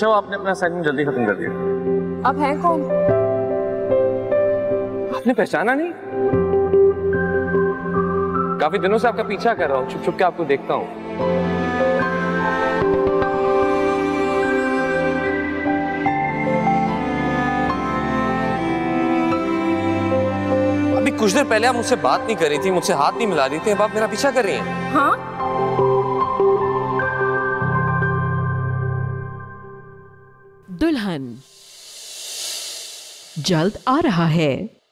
Show आपने अपना assignment जल्दी खत्म कर दिया। अब है कौन? आपने पहचाना नहीं? काफ़ी दिनों से आपका पीछा कर रहा हूँ छुप छुप के आपको देखता हूँ। अभी कुछ देर पहले आप मुझसे बात नहीं कर रही थी मुझसे हाथ नहीं मिला रही थी अब आप मेरा पीछा कर रही हैं। हाँ? दुल्हन। जल्द आ रहा है।